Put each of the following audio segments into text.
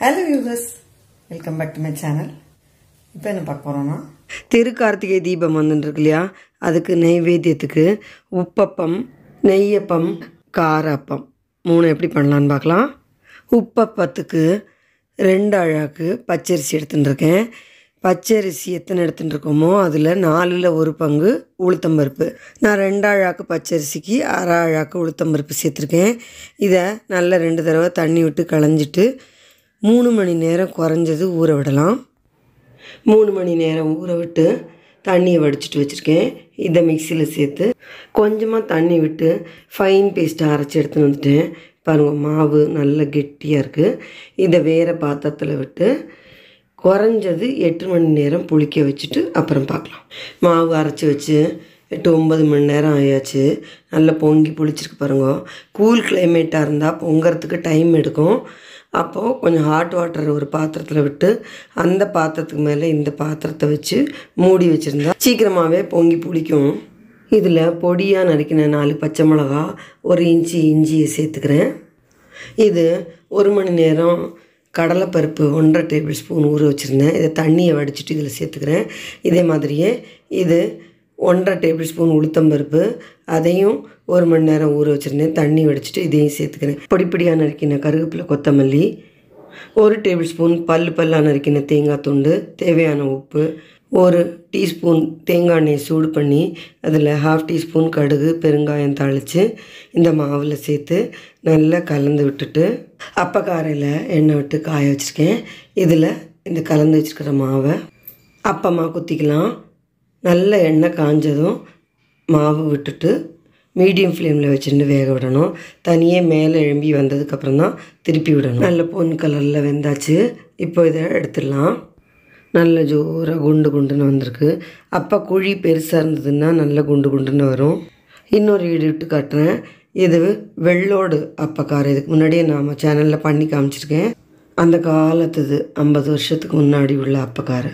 Hello yours welcome back to my channel இப்போ என்ன பார்க்க போகிறோன்னா திருக்கார்த்திகை தீபம் வந்துருக்கு இல்லையா? அதுக்கு நெய்வேத்தியத்துக்கு உப்பப்பம் நெய்யப்பம் காரப்பம். மூணு எப்படி பண்ணலான்னு பார்க்கலாம். உப்பப்பத்துக்கு ரெண்டு அழாக்கு பச்சரிசி எடுத்துட்டுருக்கேன் பச்சரிசி எத்தனை எடுத்துட்டு இருக்கோமோ அதில் நாலில் ஒரு பங்கு உளுத்தம்பருப்பு நான் ரெண்டு அழாக்கு பச்சரிசிக்கு அரை அழாக்கு உளுத்தம்பருப்பு சேர்த்துருக்கேன். இதை நல்லா ரெண்டு தடவை தண்ணி விட்டு களைஞ்சிட்டு மூணு மணி நேரம் குறைஞ்சது ஊற விடலாம். மூணு மணி நேரம் ஊற விட்டு தண்ணியை வடிச்சிட்டு வச்சுருக்கேன். இதை மிக்சியில் சேர்த்து கொஞ்சமாக தண்ணி விட்டு ஃபைன் பேஸ்ட்டை அரைச்சி எடுத்துன்னு வந்துட்டேன். பாருங்கள் மாவு நல்ல கெட்டியாக இருக்குது இதை வேறு பாத்திரத்தில் விட்டு குறைஞ்சது எட்டு மணி நேரம் புளிக்க வச்சுட்டு அப்புறம் பார்க்கலாம். மாவு அரைச்சி வச்சு எட்டு ஒம்பது மணி நேரம் ஆயாச்சு. நல்லா பொங்கி புளிச்சிருக்கு பாருங்க. கூல் கிளைமேட்டாக இருந்தால் பொங்கிறதுக்கு டைம் எடுக்கும். அப்போது கொஞ்சம் ஹாட் வாட்டர் ஒரு பாத்திரத்தில் விட்டு அந்த பாத்திரத்துக்கு மேலே இந்த பாத்திரத்தை வச்சு மூடி வச்சுருந்தா சீக்கிரமாகவே பொங்கி பிடிக்கும் இதில் பொடியாக நறுக்கின நாலு பச்சை மிளகா ஒரு இன்ச்சு இஞ்சியை சேர்த்துக்கிறேன். இது ஒரு மணி நேரம் கடலைப்பருப்பு ஒன்றரை டேபிள் ஸ்பூன் ஊற வச்சுருந்தேன். இதை தண்ணியை வடிச்சிட்டு இதில் சேர்த்துக்கிறேன். இதே மாதிரியே இது ஒன்றரை டேபிள் ஸ்பூன் உளுத்தம்பருப்பு அதையும் ஒரு மணி நேரம் ஊற வச்சுருந்தேன். தண்ணி வடிச்சிட்டு இதையும் சேர்த்துக்கிறேன். பொடிப்படியாக நறுக்கின கருவேப்பிலை கொத்தமல்லி ஒரு டேபிள் ஸ்பூன் பல்லு பல்லாக நறுக்கின தேங்காய் துண்டு தேவையான உப்பு ஒரு டீஸ்பூன் தேங்காய் எண்ணெய் சூடு பண்ணி அதில் ஹாஃப் டீஸ்பூன் கடுகு பெருங்காயம் தாளித்து இந்த மாவில் சேர்த்து நல்லா கலந்து விட்டுட்டு அப்பக்காரையில் எண்ணெய் விட்டு காய வச்சுருக்கேன். இதில் இந்த கலந்து வச்சுருக்கிற மாவை அப்பமாக குத்திக்கலாம். நல்ல எண்ணெய் காஞ்சதும் மாவு விட்டுட்டு மீடியம் ஃப்ளேமில் வச்சுட்டு வேக விடணும். தனியே மேலே எழும்பி வந்ததுக்கப்புறம் தான் திருப்பி விடணும். நல்ல பொன் கலரில் வெந்தாச்சு. இப்போ இதை எடுத்துடலாம். நல்ல ஜோராக குண்டு குண்டுன்னு வந்திருக்கு. அப்போ குழி பெருசாக இருந்ததுன்னா நல்ல குண்டு குண்டுன்னு வரும். இன்னொரு வீடு விட்டு காட்டுறேன். இது வெள்ளோடு அப்பக்காரம் இதுக்கு முன்னாடியே நாம் சேனலில் பண்ணி காமிச்சிருக்கேன். அந்த காலத்துது ஐம்பது வருஷத்துக்கு முன்னாடி உள்ள அப்பக்காரை.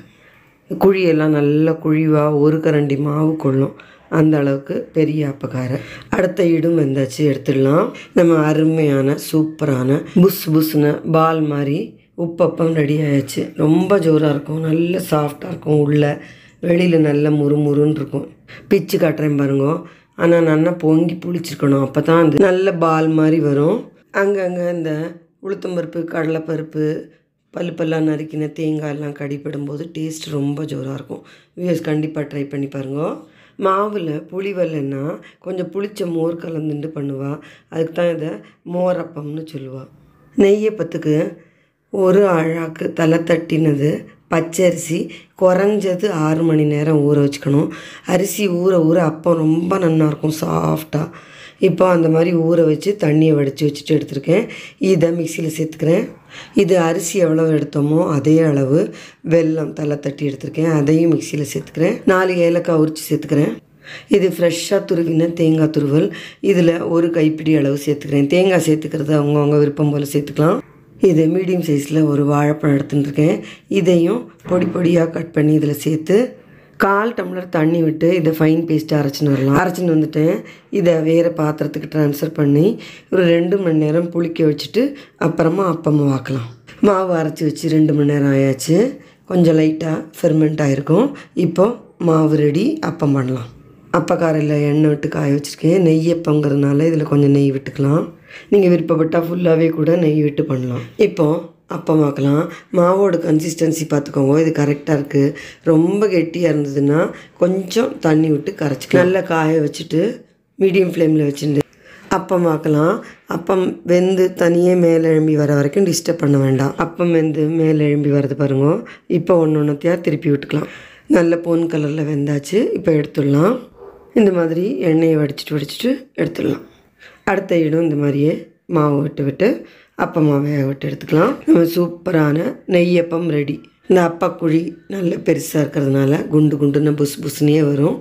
குழியெல்லாம் நல்ல குழிவாக ஒரு கரண்டி மாவு கொள்ளும். அந்த அளவுக்கு பெரிய அப்பக்காரை அடுத்த இடம் வந்தாச்சு எடுத்துடலாம். நம்ம அருமையான சூப்பரான புஸ் புஸ்னு பால் மாதிரி உப்பப்பம் ரெடி ஆயாச்சு. ரொம்ப ஜோராக இருக்கும். நல்ல சாஃப்டாக இருக்கும் உள்ளே. வெளியில் நல்ல முறுமுறுன்னு இருக்கும். பிச்சு காட்டுறேன் பாருங்க. ஆனால் நல்லா பொங்கி புளிச்சிருக்கணும். அப்போ தான் அந்த நல்ல பால் மாதிரி வரும். அங்கங்கே இந்த உளுத்தம்பருப்பு கடலைப்பருப்பு பல்லு பல்லாக நறுக்கின தேங்காயெல்லாம் கடிப்படும்போது டேஸ்ட் ரொம்ப ஜோராக இருக்கும். வியூஸ் கண்டிப்பாக ட்ரை பண்ணி பாருங்க. மாவில் புளி வரலன்னா கொஞ்சம் புளிச்ச மோர் கலந்துட்டு பண்ணுவாள் அதுக்கு தான் இதை மோரப்பம்னு சொல்லுவாள் நெய்யப்பத்துக்கு ஒரு அழாக்கு தலை தட்டினது பச்சரிசி குறைஞ்சது ஆறு மணி நேரம் ஊற வச்சுக்கணும். அரிசி ஊற ஊற அப்போ ரொம்ப நல்லாயிருக்கும் சாஃப்டாக இப்போ அந்த மாதிரி ஊற வச்சு தண்ணியை வடித்து வச்சுட்டு எடுத்திருக்கேன். இதை மிக்சியில் சேர்த்துக்கிறேன். இது அரிசி எவ்வளோ எடுத்தோமோ அதே அளவு வெல்லம் தலை தட்டி எடுத்திருக்கேன். அதையும் மிக்சியில் சேர்த்துக்கிறேன். நாலு ஏலக்காய் உரித்து சேர்த்துக்கிறேன். இது ஃப்ரெஷ்ஷாக துருவின தேங்காய் துருவல். இதில் ஒரு கைப்பிடி அளவு சேர்த்துக்கிறேன். தேங்காய் சேர்த்துக்கிறது அவங்கவுங்க விருப்பம் போல் சேர்த்துக்கலாம். இது மீடியம் சைஸில் ஒரு வாழைப்பழம் எடுத்துன்னு இருக்கேன். இதையும் பொடி பொடியாக கட் பண்ணி இதில் சேர்த்து கால் டம்ளர் தண்ணி விட்டு இதை ஃபைன் பேஸ்ட்டாக அரைச்சின்னு வரலாம். அரைச்சின்னு வந்துட்டேன் இதை வேறு பாத்திரத்துக்கு ட்ரான்ஸ்ஃபர் பண்ணி ஒரு ரெண்டு மணி நேரம் புளிக்க வச்சுட்டு அப்புறமா அப்பம் வாக்கலாம். மாவு அரைச்சி வச்சு ரெண்டு மணி நேரம் ஆயாச்சு. கொஞ்சம் லைட்டாக ஃபெர்மெண்ட் ஆகிருக்கும் இப்போது மாவு ரெடி அப்பம் பண்ணலாம். அப்பக்காரையில் எண்ணெய் விட்டு காய வச்சுருக்கேன். நெய் அப்பங்கிறதுனால இதில் கொஞ்சம் நெய் விட்டுக்கலாம். நீங்கள் விருப்பப்பட்டால் ஃபுல்லாகவே கூட நெய் விட்டு பண்ணலாம். இப்போது அப்பமாக்கலாம் மாவோட கன்சிஸ்டன்சி பார்த்துக்கோங்க. இது கரெக்டாக இருக்குது ரொம்ப கெட்டியாக இருந்ததுன்னா கொஞ்சம் தண்ணி விட்டு கரைச்சிக்கலாம். நல்லா காய வச்சுட்டு மீடியம் ஃப்ளேமில் வச்சுட்டு அப்பமாக்கலாம் அப்பம் வெந்து தனியே மேலே எழும்பி வர வரைக்கும் டிஸ்டர்ப் பண்ண வேண்டாம். அப்பம் வெந்து மேலே எழும்பி வரது பாருங்க. இப்போ ஒன்று ஒன்றுத்தையாக திருப்பி விட்டுக்கலாம். நல்ல பொன் கலரில் வெந்தாச்சு. இப்போ எடுத்துடலாம். இந்த மாதிரி எண்ணெயை வடிச்சிட்டு வடிச்சிட்டு எடுத்துடலாம். அடுத்த இடம் இந்த மாதிரியே மாவு விட்டு விட்டு அப்பமாக வேக விட்டு எடுத்துக்கலாம். நம்ம சூப்பரான நெய்யப்பம் ரெடி இந்த அப்பக்குழி நல்ல பெருசாக இருக்கிறதுனால குண்டு குண்டுன்னு புஸ் புஸ்னே வரும்.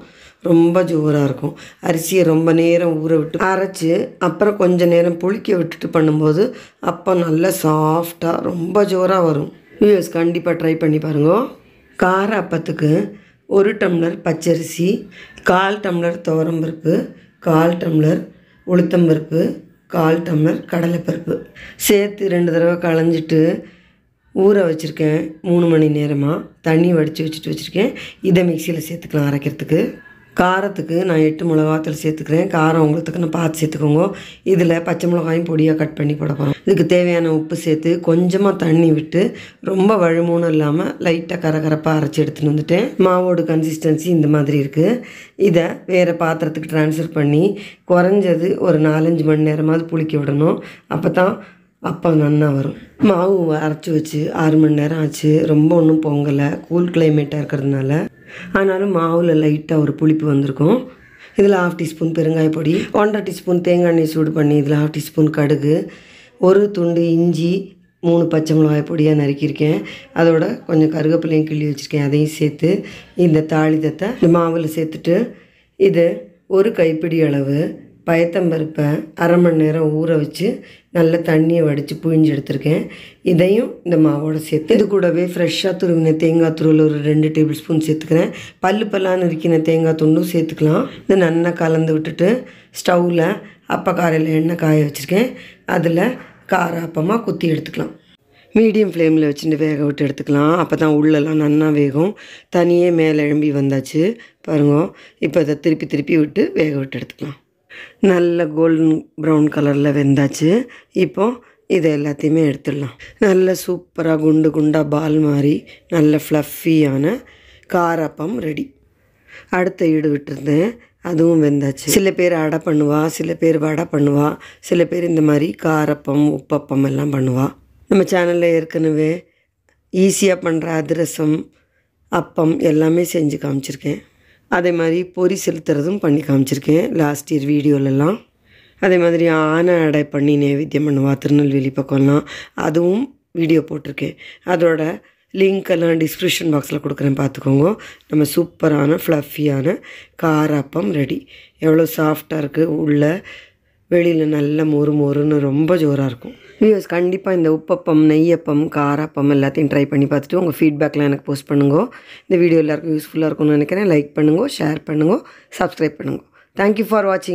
ரொம்ப ஜோராக இருக்கும். அரிசியை ரொம்ப நேரம் ஊற விட்டு அரைச்சி அப்புறம் கொஞ்சம் நேரம் புளிக்க விட்டுட்டு பண்ணும்போது அப்போ நல்லா சாஃப்டாக ரொம்ப ஜோராக வரும். யூஎஸ் கண்டிப்பாக ட்ரை பண்ணி பாருங்க. கார அப்பத்துக்கு ஒரு டம்ளர் பச்சரிசி கால் டம்ளர் துவரம்பருப்பு கால் டம்ளர் உளுத்தம்பருப்பு கால் டம்ளர் கடலைப்பருப்பு. சேர்த்து ரெண்டு தடவை களைஞ்சிட்டு ஊற வச்சுருக்கேன். மூணு மணி நேரமாக தண்ணி வடித்து வச்சுட்டு வச்சுருக்கேன். இதை மிக்சியில் சேர்த்துக்கலாம் அரைக்கிறதுக்கு. காரத்துக்கு நான் எட்டு மிளகாத்தூள் சேர்த்துக்கிறேன். காரம் உங்களுக்கு நான் பார்த்து சேர்த்துக்கோங்க. இதில் பச்சை மிளகாயும் பொடியாக கட் பண்ணி போட போகிறோம் இதுக்கு தேவையான உப்பு சேர்த்து கொஞ்சமாக தண்ணி விட்டு ரொம்ப வழுமூணும் இல்லாமல் லைட்டாக கரகரப்பாக அரைச்சி எடுத்துன்னு வந்துட்டேன். மாவோட கன்சிஸ்டன்சி இந்த மாதிரி இருக்குது இதை வேறு பாத்திரத்துக்கு ட்ரான்ஸ்ஃபர் பண்ணி குறைஞ்சது ஒரு நாலஞ்சு மணி நேரமாவது புளிக்க விடணும். அப்போ தான் அப்பா நன்னா வரும். மாவு அரைச்சி வச்சு ஆறு மணி நேரம் ஆச்சு. ரொம்ப ஒன்றும் பொங்கலை. கூல் கிளைமேட்டாக இருக்கிறதுனால. ஆனாலும் மாவில் லைட்டாக ஒரு புளிப்பு வந்திருக்கும். இதில் ஹாஃப் டீஸ்பூன் பெருங்காய பொடி ஒன்றரை டீஸ்பூன் தேங்காய் எண்ணெய் சூடு பண்ணி இதில் ஹாஃப் டீஸ்பூன் கடுகு ஒரு துண்டு இஞ்சி மூணு பச்சை மிளகாய் பொடியாக நறுக்கியிருக்கேன். அதோட கொஞ்சம் கருவேப்பிலையும் கிள்ளி வச்சுருக்கேன். அதையும் சேர்த்து இந்த தாளிதத்தை இந்த மாவில் சேர்த்துட்டு இது ஒரு கைப்பிடி அளவு பயத்தம்பருப்பை அரை மணி நேரம் ஊற வச்சு நல்ல தண்ணியை வடித்து புழிஞ்சு எடுத்திருக்கேன். இதையும் இந்த மாவோட சேர்த்து இது கூடவே ஃப்ரெஷ்ஷாக துருவின தேங்காய் துருவில் ஒரு ரெண்டு டேபிள் ஸ்பூன் சேர்த்துக்கிறேன். பல்லு பல்லான்னு இருக்கிற தேங்காய் துண்டும் சேர்த்துக்கலாம். இது நல்லா கலந்து விட்டுட்டு ஸ்டவ்வில் அப்பக்காரையில் எண்ணெய் காய வச்சுருக்கேன். அதில் கார அப்பமாக குத்தி எடுத்துக்கலாம். மீடியம் ஃப்ளேமில் வச்சுட்டு வேக விட்டு எடுத்துக்கலாம். அப்போ தான் உள்ளெல்லாம் நன்னா வேகும். தனியே மேலே எழும்பி வந்தாச்சு. பாருங்க. இப்போ இதை திருப்பி திருப்பி விட்டு வேக விட்டு எடுத்துக்கலாம். நல்ல கோல்டன் ப்ரௌன் கலரில் வெந்தாச்சு. இப்போது இதை எல்லாத்தையுமே எடுத்துடலாம். நல்ல சூப்பராக குண்டு குண்டாக பால் மாதிரி நல்ல ஃப்ளஃபியான காரப்பம் ரெடி அடுத்த ஈடு விட்டுருந்தேன். அதுவும் வெந்தாச்சு. சில பேர் அடை பண்ணுவா சில பேர் வடை பண்ணுவா சில பேர் இந்த மாதிரி காரப்பம் உப்பப்பம் எல்லாம் பண்ணுவா. நம்ம சேனலில் ஏற்கனவே ஈஸியாக பண்ணுற அதிரசம் அப்பம் எல்லாமே செஞ்சு காமிச்சிருக்கேன். அதே மாதிரி பொரி செலுத்துறதும் பண்ணி காமிச்சிருக்கேன் லாஸ்ட் இயர் வீடியோலலாம். அதே மாதிரி ஆனை அடை பண்ணி நைவேத்தியம் பண்ணுவா திருநெல்வேலி பக்கம்லாம். அதுவும் வீடியோ போட்டிருக்கேன். அதோட லிங்க் எல்லாம் டிஸ்கிரிப்ஷன் பாக்ஸில் கொடுக்குறேன் பார்த்துக்கோங்க. நம்ம சூப்பரான ஃப்ளஃபியான காராப்பம் ரெடி எவ்வளோ சாஃப்டாக இருக்குது உள்ள வெளியில் நல்ல மொறு மொறுன்னு ரொம்ப ஜோராக இருக்கும். வியூஸ் கண்டிப்பாக இந்த உப்பப்பம் நெய்யப்பம் காரப்பம் எல்லாத்தையும் ட்ரை பண்ணி பார்த்துட்டு உங்கள் ஃபீட்பேக்லாம் எனக்கு போஸ்ட் பண்ணுங்க. இந்த வீடியோ எல்லாருக்கும் யூஸ்ஃபுல்லாக இருக்கும்னு நினைக்கிறேன். லைக் பண்ணுங்க ஷேர் பண்ணுங்க சப்ஸ்கிரைப் பண்ணுங்க. தேங்க்யூ ஃபார் வாட்சிங்